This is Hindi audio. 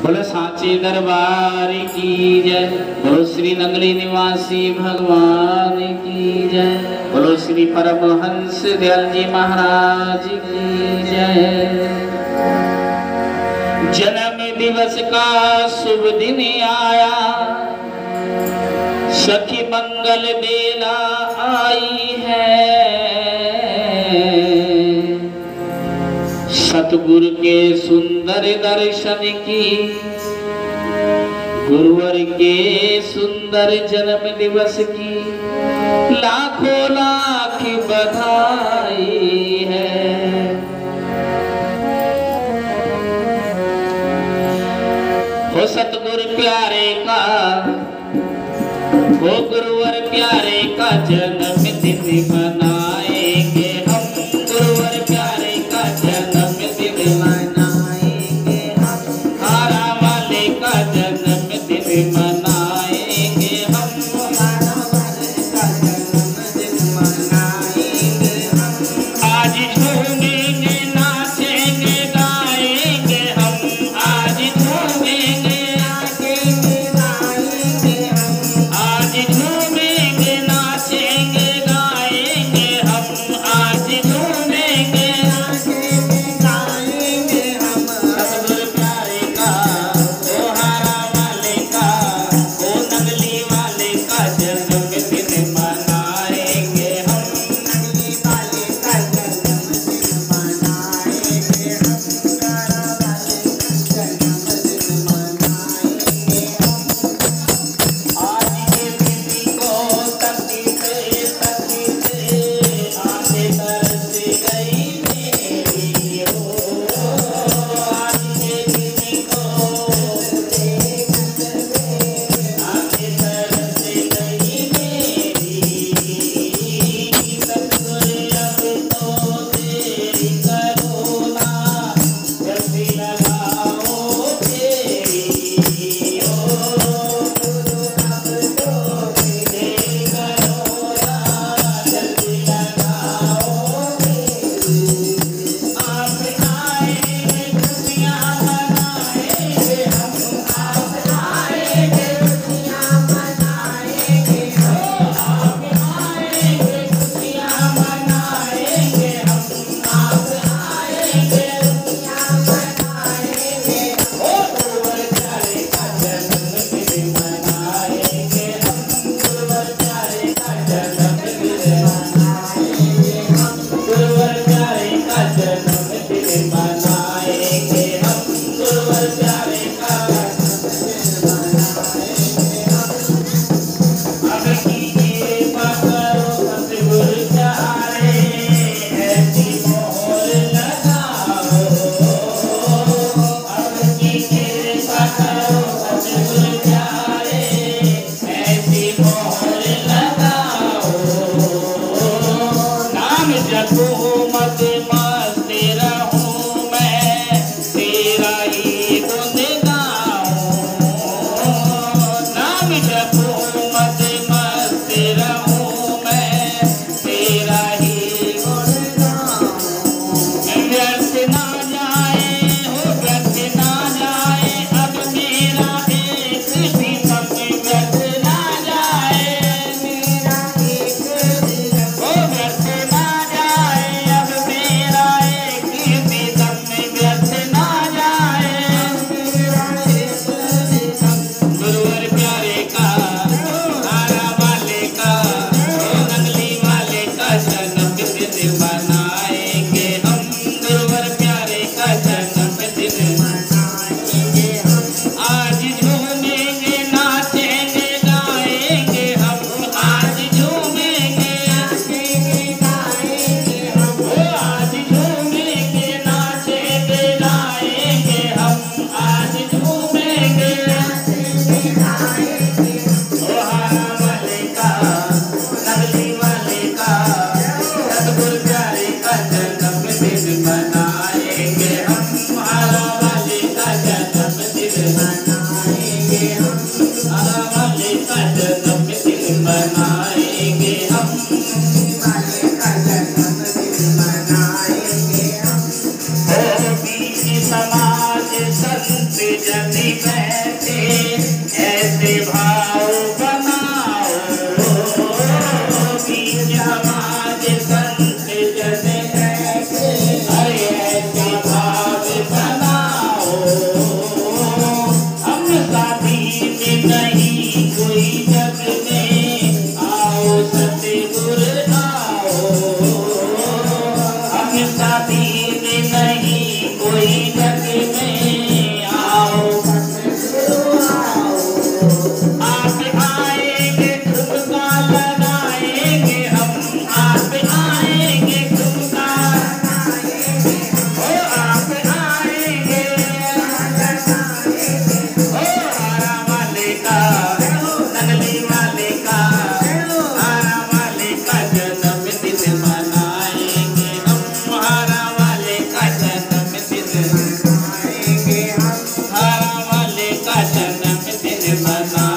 बोले, सांची दरबार की जय। बोलो, श्री नगरी निवासी भगवान की जय। बोलो, श्री परमहंस दयाल जी महाराज की जय। जन्म दिवस का शुभ दिन आया। सखी मंगल बेला आई है। सतगुर के सुंदर दर्शन की, गुरुवर के सुंदर जन्म दिवस की लाखों लाख बधाई है। हो सतगुर प्यारे का, हो गुरुवर प्यारे का जन्म दिन Krishna